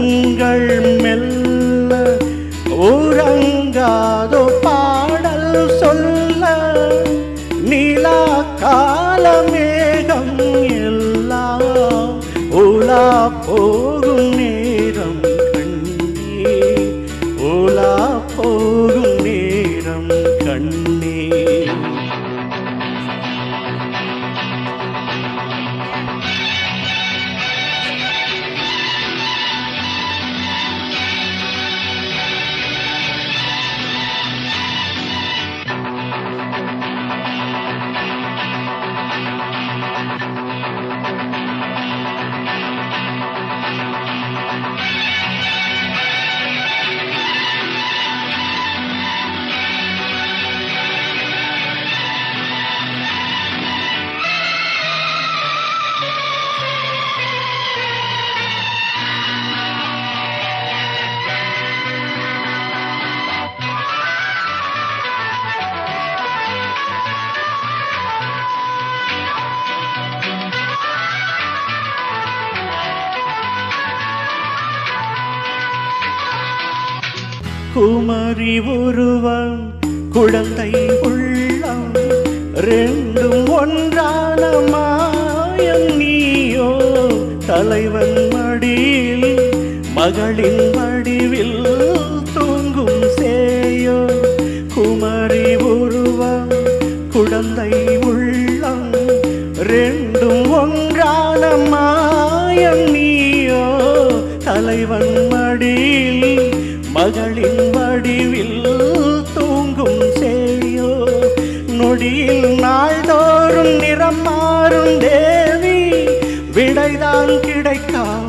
கண்கள் மெல்ல உறங்காதோ பாடல் சொல்ல. நிலா காலமேகம் எல்லாம் உலா போகும் நேரம் குமரி உருவம் குழந்தை உள்ளம் ரெண்டும் ஒன்றான மாயம் நீயோ? தலைவன் மடியில் மகளின் வடிவில் தூங்கும் சேயோ? குமரி உருவம் குழந்தை உள்ளம் ரெண்டும் ஒன்றான மாயம் நீயோ? தலைவன் மடியில் மகளின் நொடியில் நாள்தோறும் நிறம் மாறும் தேவி. விடைதான் கிடைக்காது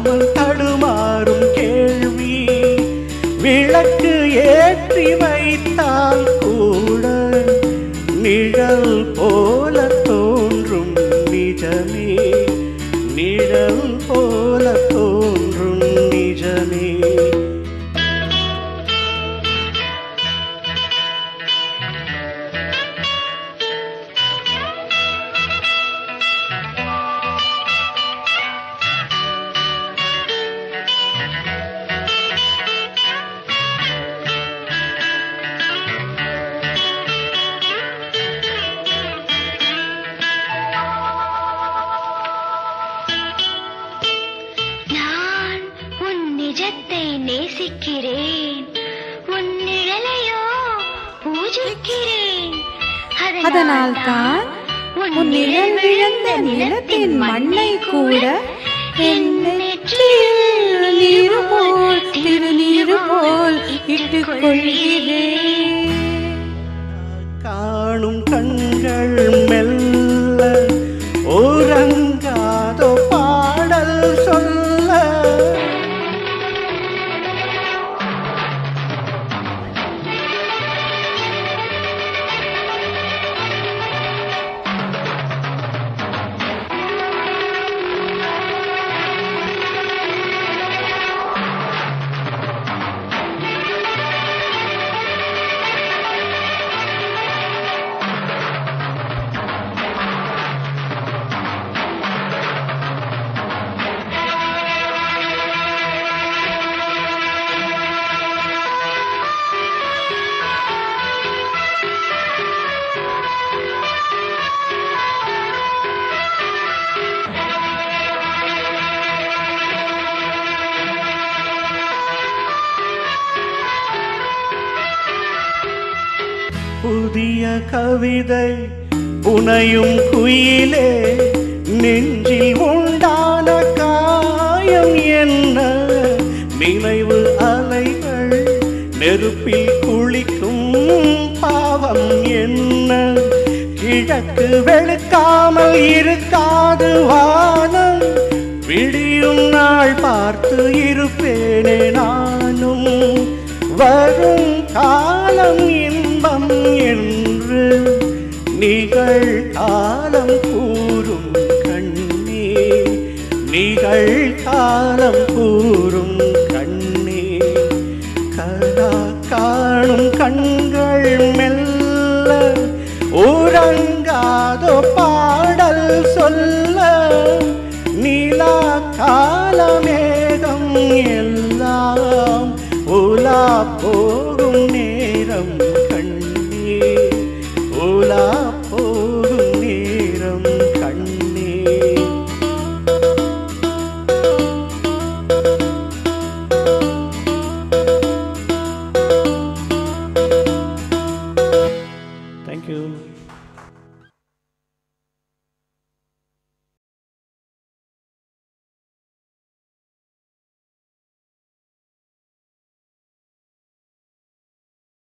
நிஜத்தை நேசிக்கிறேன். உன் நிழலையோ பூஜிக்கிறேன். அதனால்தான் உன் நிழல் விழுந்த நிலத்தின் மண்ணை கூட என் நெற்றியில் போல் திருநீரு போல் காணும் கண்கள் புதிய கவிதை புனையும் குயிலே நெஞ்சில் உண்டான காயம் என்ன? நினைவு அலைகள் நெருப்பில் குளிக்கும் பாவம் என்ன? கிழக்கு வெளுக்காமல் இருக்காது வானம். விடியும் நாள் பார்த்து இருப்பேனே நான். வரும் காலம் இன்பம் என்று நிகழ் காலம் கூறும் கண்ணே நிகழ் காலம் கூறும்